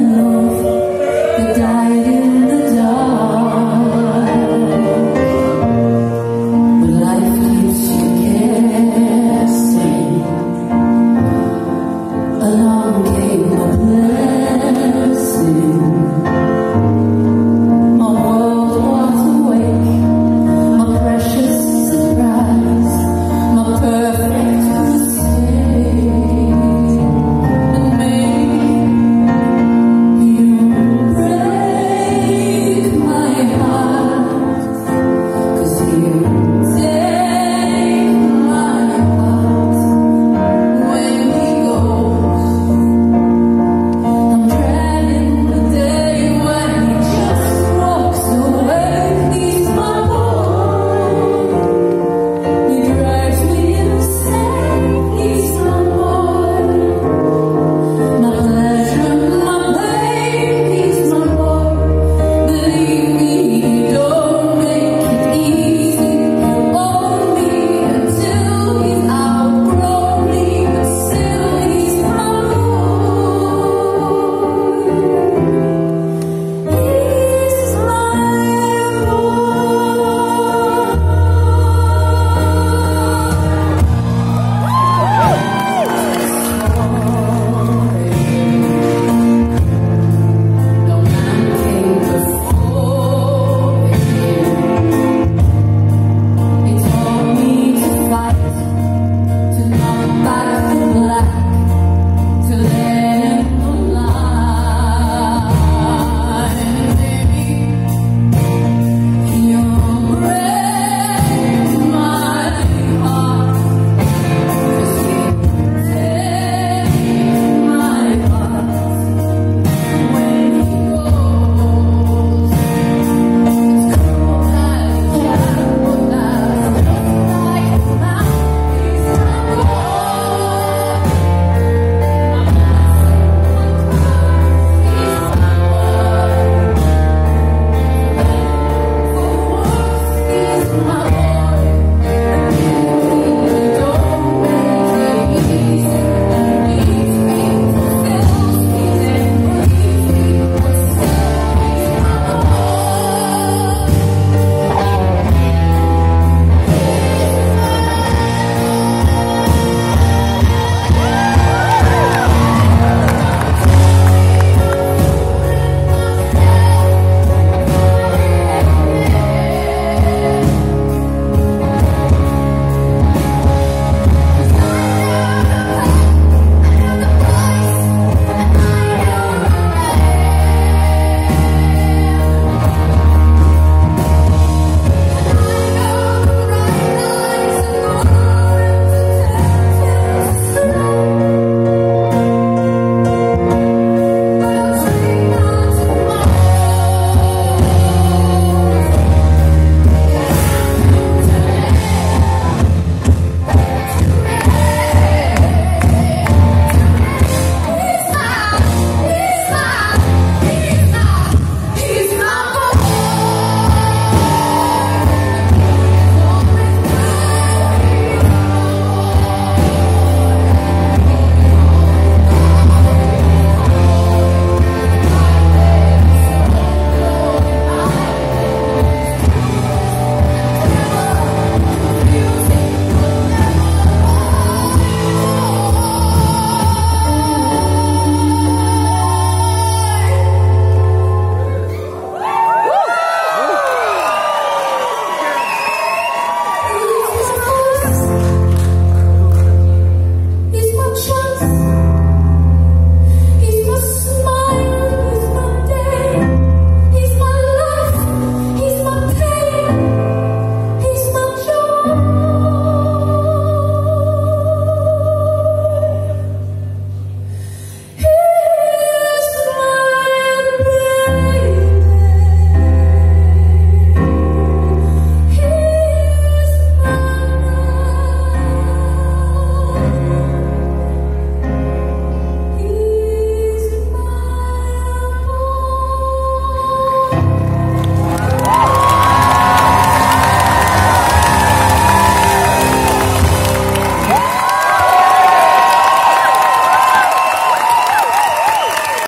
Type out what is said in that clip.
alone